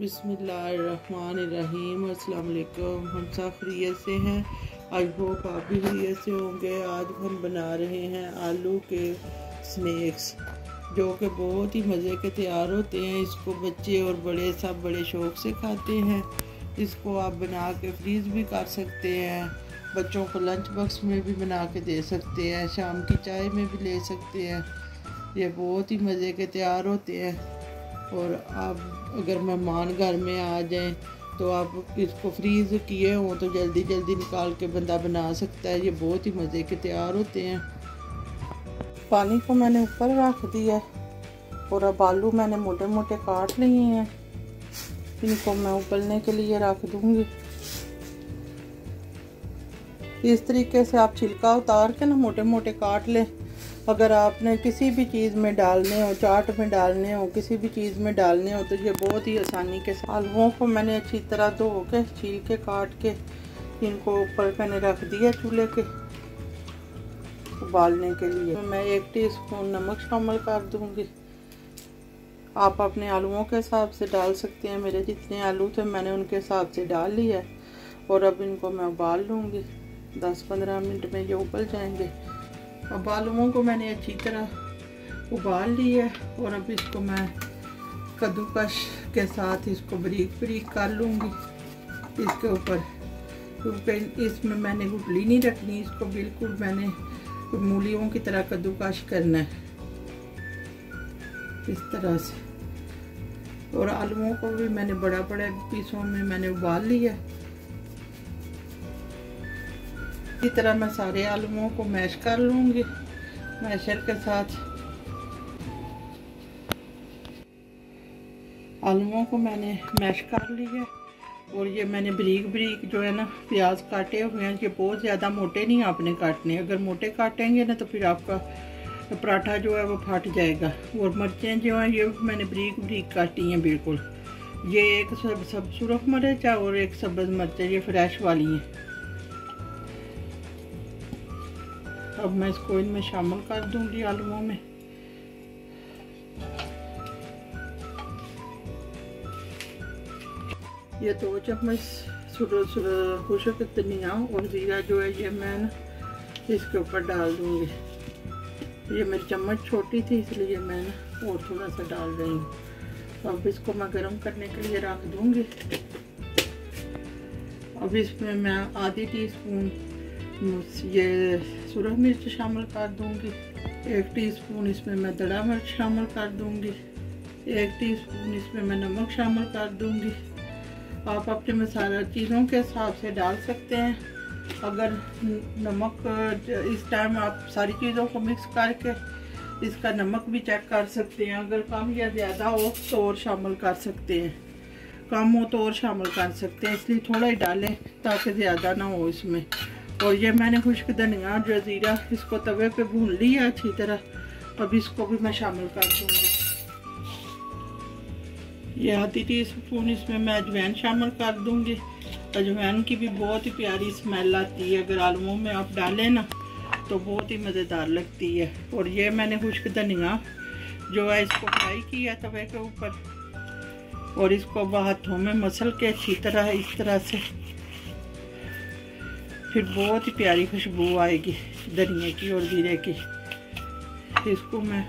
बिसमीम वालेकुम हम सब खरीत से हैं। आई होप आप भी खरीत से होंगे। आज हम बना रहे हैं आलू के स्नैक्स, जो कि बहुत ही मज़े के तैयार होते हैं। इसको बच्चे और बड़े सब बड़े शौक से खाते हैं। इसको आप बना के फ्रीज़ भी कर सकते हैं। बच्चों को लंच बॉक्स में भी बना के दे सकते हैं। शाम की चाय में भी ले सकते हैं। ये बहुत ही मज़े के तैयार होते हैं। और आप अगर मेहमान घर में आ जाएँ तो आप इसको फ्रीज़ किए हों तो जल्दी जल्दी निकाल के बंदा बना सकता है। ये बहुत ही मज़े के तैयार होते हैं। पानी को मैंने ऊपर रख दिया और अब आलू मैंने मोटे मोटे काट लिए हैं। इनको मैं उबलने के लिए रख दूँगी। इस तरीके से आप छिलका उतार के ना मोटे मोटे काट लें। अगर आपने किसी भी चीज़ में डालने हो, चाट में डालने हो, किसी भी चीज़ में डालने हो तो ये बहुत ही आसानी के साथ आलुओं को मैंने अच्छी तरह धो के, छील के, काट के, इनको ऊपर मैंने रख दिया चूल्हे के उबालने के लिए। तो मैं एक टीस्पून नमक शामिल कर दूँगी। आप अपने आलुओं के हिसाब से डाल सकते हैं। मेरे जितने आलू थे, मैंने उनके हिसाब से डाल लिया और अब इनको मैं उबाल लूँगी। दस पंद्रह मिनट में ये उबल जाएँगे। अब आलुओं को मैंने अच्छी तरह उबाल लिया और अब इसको मैं कद्दूकश के साथ इसको बरीक बरीक कर लूँगी। इसके ऊपर क्योंकि इसमें मैंने गुटली नहीं रखनी, इसको बिल्कुल मैंने मूलियों की तरह कद्दूकश करना है। इस तरह से। और आलुओं को भी मैंने बड़ा बड़ा पीसों में मैंने उबाल लिया इसी तरह मैं सारे आलुओं को मैश कर लूँगी। मैशर के साथ आलुओं को मैंने मैश कर लिया और ये मैंने बरीक बरीक जो है ना प्याज काटे हुए हैं, ये बहुत ज़्यादा मोटे नहीं आपने काटने अगर मोटे काटेंगे ना तो फिर आपका पराठा जो है वो फट जाएगा। और मिर्चें जो हैं, ये मैंने बरीक बरीक काटी हैं, बिल्कुल। ये एक सब सब सुरख मिर्च और एक सब्ज़ मिर्च ये फ्रेश वाली हैं। अब मैं इसको इनमें शामिल कर दूँगी आलुओं में। ये दो चम्मच खुशक धनिया और ज़ीरा जो है ये मैं इसके ऊपर डाल दूँगी। ये मेरी चम्मच छोटी थी, इसलिए मैं और थोड़ा सा डाल रही हूँ। अब इसको मैं गरम करने के लिए रख दूँगी। अब इसमें मैं आधी टी स्पून ये सुरख मिर्च शामिल कर दूँगी। एक टीस्पून इसमें मैं दड़ा मिर्च शामिल कर दूँगी। एक टीस्पून इसमें मैं नमक शामिल कर दूँगी। आप अपने मसाला चीज़ों के हिसाब से डाल सकते हैं। अगर नमक, इस टाइम आप सारी चीज़ों को मिक्स करके इसका नमक भी चेक कर सकते हैं। अगर कम या ज़्यादा हो तो और शामिल कर सकते हैं। कम हो तो और शामिल कर सकते हैं। इसलिए थोड़ा ही डालें ताकि ज़्यादा ना हो इसमें। और ये मैंने खुश्क धनिया जो ज़ीरा इसको तवे पे भून लिया अच्छी तरह। अब इसको भी मैं शामिल कर दूँगी। ये आधी टी स्पून इसमें मैं अजवैन शामिल कर दूँगी। अजवैन की भी बहुत ही प्यारी स्मेल आती है। अगर आलुओं में आप डालें ना तो बहुत ही मज़ेदार लगती है। और ये मैंने खुश्क धनिया जो है इसको फ्राई किया तवे के ऊपर। और इसको अब हाथों में मसल के अच्छी तरह, इस तरह से फिर बहुत ही प्यारी खुशबू आएगी धनिया की और जीरे की। इसको मैं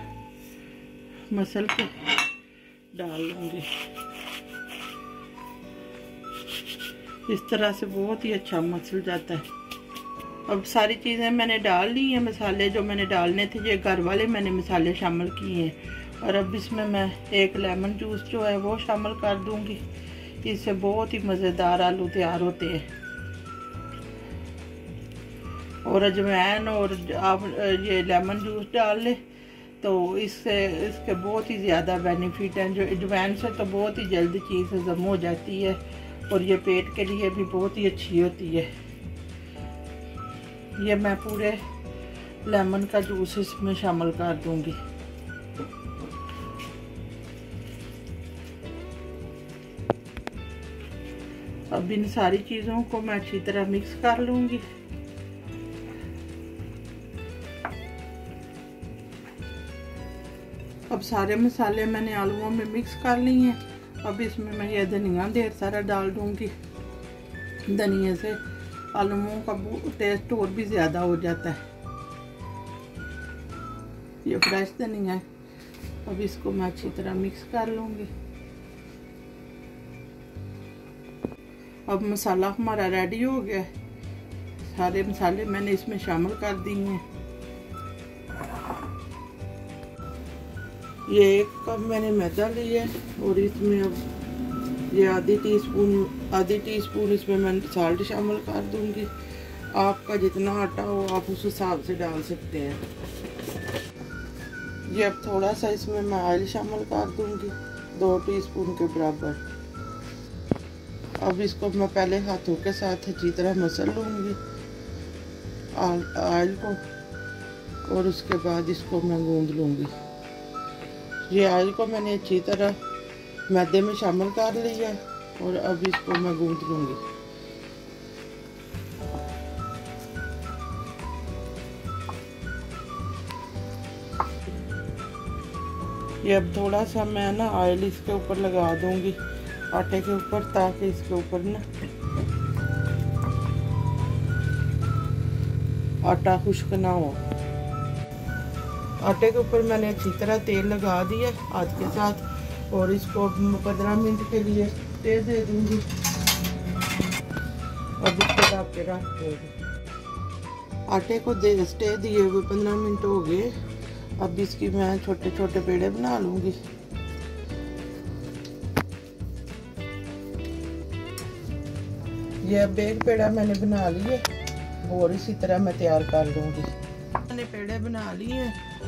मसल के डाल लूँगी। इस तरह से बहुत ही अच्छा मसल जाता है। अब सारी चीज़ें मैंने डाल ली हैं, मसाले जो मैंने डालने थे, ये घर वाले मैंने मसाले शामिल किए हैं। और अब इसमें मैं एक लेमन जूस जो है वो शामिल कर दूँगी। इससे बहुत ही मज़ेदार आलू तैयार होते हैं। और अजवैन और आप ये लेमन जूस डाल लें तो इससे, इसके बहुत ही ज़्यादा बेनिफिट हैं। जो अजवैन से तो बहुत ही जल्दी चीज़ हज़म हो जाती है और ये पेट के लिए भी बहुत ही अच्छी होती है। ये मैं पूरे लेमन का जूस इसमें शामिल कर दूँगी। अब इन सारी चीज़ों को मैं अच्छी तरह मिक्स कर लूँगी। अब सारे मसाले मैंने आलुओं में मिक्स कर लिए हैं। अब इसमें मैं ये धनिया, ढेर सारा डाल दूँगी। धनिया से आलूओं का टेस्ट और भी ज़्यादा हो जाता है। ये फ्रेश धनिया है। अब इसको मैं अच्छी तरह मिक्स कर लूँगी। अब मसाला हमारा रेडी हो गया है। सारे मसाले मैंने इसमें शामिल कर दिए हैं। ये एक कप मैंने मैदा लिया है और इसमें अब ये आधी टी स्पून आधी टी स्पून इसमें मैं साल्ट शामिल कर दूँगी। आपका जितना आटा हो, आप उस हिसाब से डाल सकते हैं। ये अब थोड़ा सा इसमें मैं ऑयल शामिल कर दूँगी, दो टीस्पून के बराबर। अब इसको मैं पहले हाथों के साथ अच्छी तरह मसल लूँगी ऑयल को, और उसके बाद इसको मैं गूंद लूँगी। ऑयल को मैंने अच्छी तरह मैदे में शामिल कर लिया और अब इसको मैं गूंद लूँगी। ये अब थोड़ा सा मैं ना ऑयल इसके ऊपर लगा दूँगी, आटे के ऊपर, ताकि इसके ऊपर ना आटा खुश्क ना हो। आटे के ऊपर मैंने अच्छी तरह तेल लगा दिया हाथ के साथ, और इसको पंद्रह मिनट के लिए स्टे दे दूँगी। अब इसको के रख दूँगी आटे को दे स्टे दिए हुए पंद्रह मिनट हो गए। अब इसकी मैं छोटे छोटे पेड़े बना लूँगी। यह एक पेड़ा मैंने बना लिए और इसी तरह मैं तैयार कर लूँगी। मैंने पेड़े बना लिए।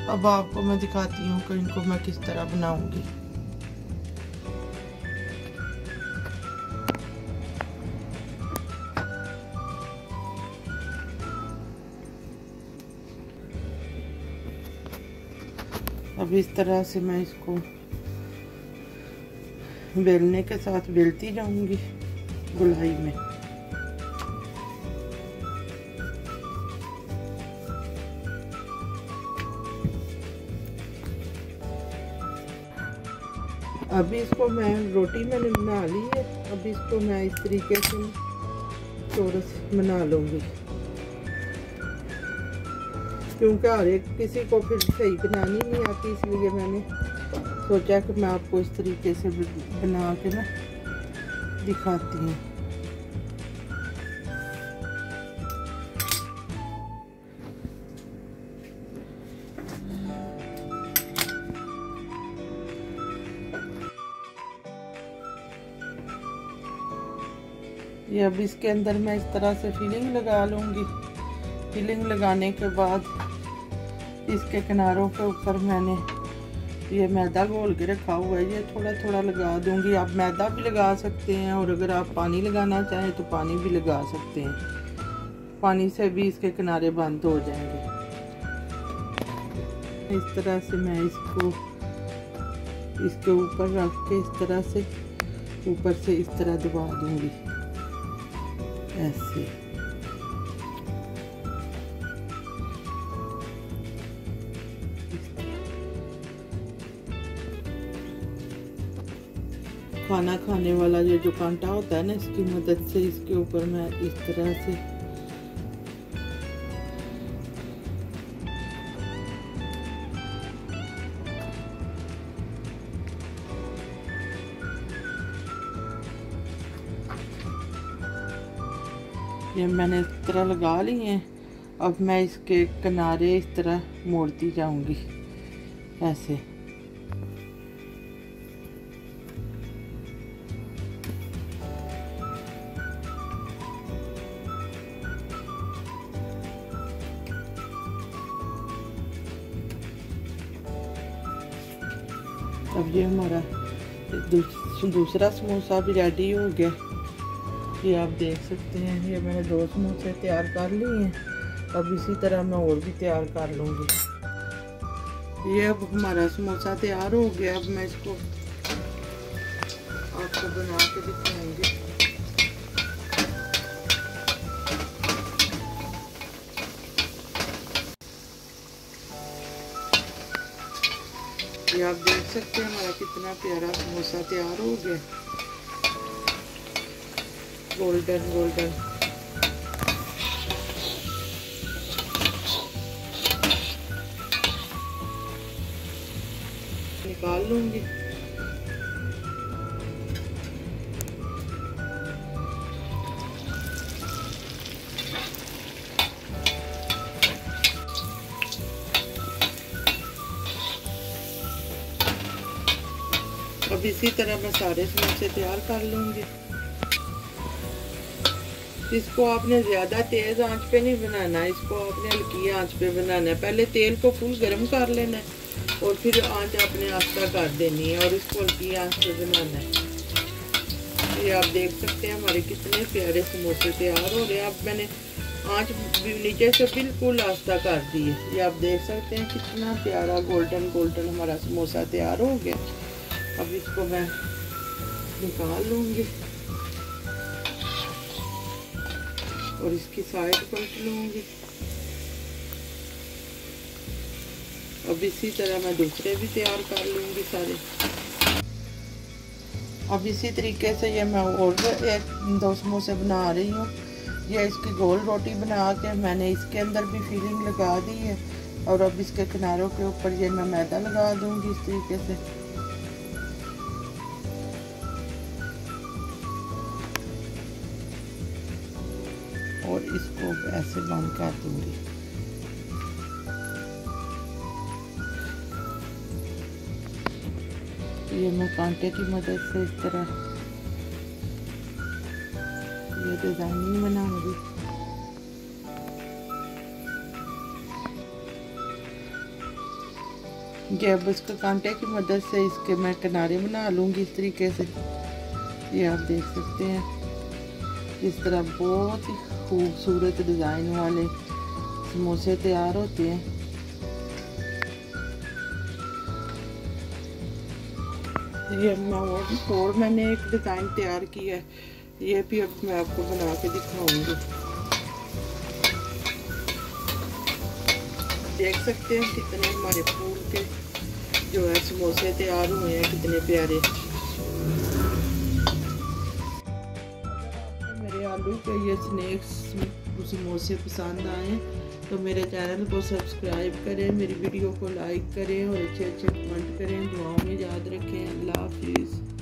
अब आपको मैं दिखाती हूँ कि इनको मैं किस तरह बनाऊँगी। अब इस तरह से मैं इसको बेलने के साथ बेलती जाऊँगी, गुलाई में। अभी इसको मैं रोटी मैंने बना ली है। अभी इसको मैं इस तरीके से चौरस बना लूँगी। क्योंकि हर एक किसी को फिर सही बनानी नहीं आती, इसलिए मैंने सोचा कि मैं आपको इस तरीके से बना के ना दिखाती हूँ। ये अब इसके अंदर मैं इस तरह से फिलिंग लगा लूँगी। फिलिंग लगाने के बाद इसके किनारों के ऊपर मैंने ये मैदा घोल के रखा हुआ है। ये थोड़ा थोड़ा लगा दूँगी। आप मैदा भी लगा सकते हैं और अगर आप पानी लगाना चाहें तो पानी भी लगा सकते हैं। पानी से भी इसके किनारे बंद हो जाएँगे। इस तरह से मैं इसको, इसके ऊपर रख के इस तरह से, ऊपर से इस तरह दबा दूँगी। ऐसे खाना खाने वाला जो जो कांटा होता है ना, इसकी मदद से इसके ऊपर मैं इस तरह से ये मैंने इस तरह लगा ली हैं। अब मैं इसके किनारे इस तरह मोड़ती जाऊँगी। ऐसे। अब ये हमारा दूसरा समोसा भी रेडी हो गया। ये आप देख सकते हैं, ये मैंने दो समोसे तैयार कर लिए हैं। अब इसी तरह मैं और भी तैयार कर लूँगी। ये अब हमारा समोसा तैयार हो गया। अब मैं इसको आपको बना के दिखाऊँगी। ये आप देख सकते हैं, हमारा कितना प्यारा समोसा तैयार हो गया। गोल्डन गोल्डन निकाल लूँगी। अब इसी तरह मैं सारे समोसे तैयार कर लूँगी। इसको आपने ज़्यादा तेज़ आँच पे नहीं बनाना, इसको आपने हल्की आँच पे बनाना है। पहले तेल को फुल गर्म कर लेना है और फिर आँच आपने आस्था कर देनी है और इसको हल्की आँच पे बनाना है। ये आप देख सकते हैं हमारे कितने प्यारे समोसे तैयार हो रहे हैं। अब मैंने आँच नीचे से बिल्कुल आस्था कर दी है ये आप देख सकते हैं कितना प्यारा गोल्डन गोल्डन हमारा समोसा तैयार हो गया। अब इसको मैं निकाल लूँगी। और इसकी साइड पलट लूँगी। अब इसी तरह मैं दूसरे भी तैयार कर लूँगी सारे। अब इसी तरीके से ये मैं और एक, दो समोसे बना रही हूँ। ये इसकी गोल रोटी बना के मैंने इसके अंदर भी फीलिंग लगा दी है। और अब इसके किनारों के ऊपर ये मैं मैदा लगा दूँगी इस तरीके से। और इसको ऐसे बंद कर दूँगी। ये मैं कांटे की मदद से इस तरह ये डिज़ाइनिंग बनाऊँगी। ये अब इसको कांटे की मदद से इसके मैं किनारे बना लूँगी इस तरीके से। ये आप देख सकते हैं। इस तरह बहुत ही खूबसूरत डिज़ाइन वाले समोसे तैयार होते हैं। ये और मैंने एक डिज़ाइन तैयार किया है। ये भी अब मैं आपको बना के दिखाऊँगी। देख सकते हैं कितने हमारे फूल के जो है समोसे तैयार हुए हैं, कितने प्यारे। आलू के ये स्नैक्स समोसे पसंद आएँ तो मेरे चैनल को सब्सक्राइब करें, मेरी वीडियो को लाइक करें और अच्छे अच्छे कमेंट करें। दुआओं में याद रखें। अल्लाह हाफिज़।